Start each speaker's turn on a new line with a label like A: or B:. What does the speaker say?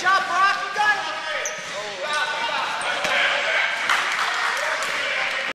A: Tchau, pai!